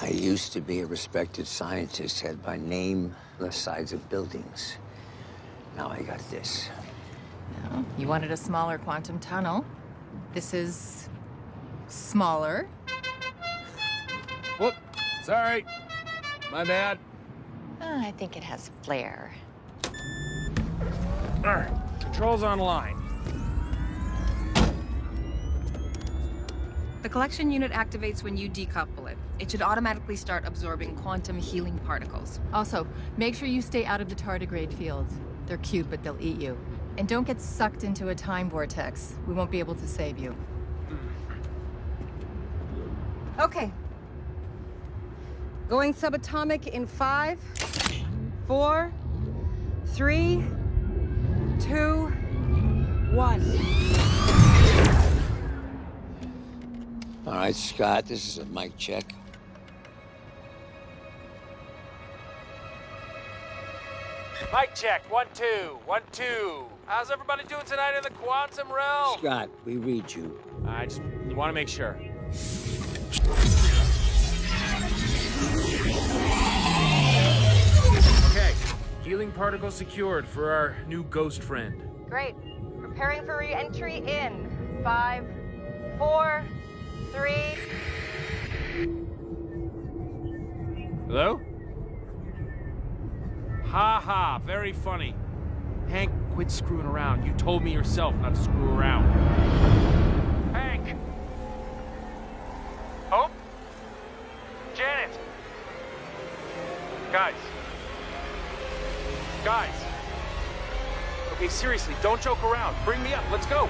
I used to be a respected scientist, head by name, the sides of buildings. Now I got this. Well, you wanted a smaller quantum tunnel. This is smaller. Whoop. Sorry. My bad. Uh, I think it has flair. All right. Controls online. The collection unit activates when you decouple it. It should automatically start absorbing quantum healing particles. Also, make sure you stay out of the tardigrade fields. They're cute, but they'll eat you. And don't get sucked into a time vortex. We won't be able to save you. Okay. Going subatomic in five, four, three, two, one. All right, Scott, this is a mic check. Mic check. One, two. One, two. How's everybody doing tonight in the quantum realm? Scott, we read you. I just want to make sure. Okay. Healing particle secured for our new ghost friend. Great. Preparing for re-entry in five, four, three. Hello? Ha ha, very funny. Hank, quit screwing around. You told me yourself not to screw around. Hank! Hope? Janet! Guys. Guys. Okay, seriously, don't joke around. Bring me up. Let's go.